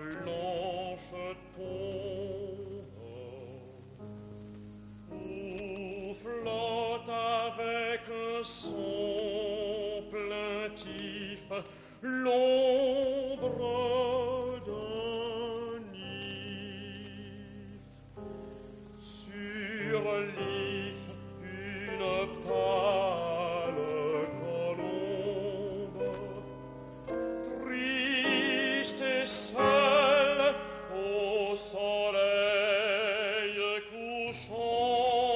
blanche tombe où flotte avec son plaintif l'ombre d'un nid Sur l'île show.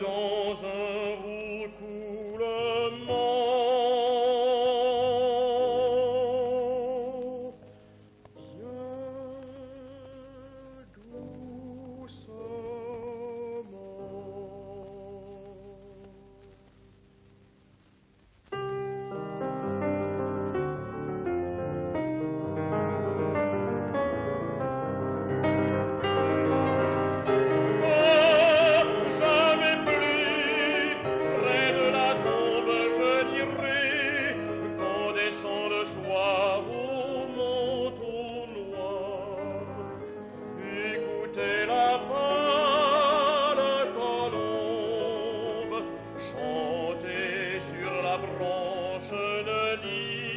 don't Chanter sur la branche de l'île.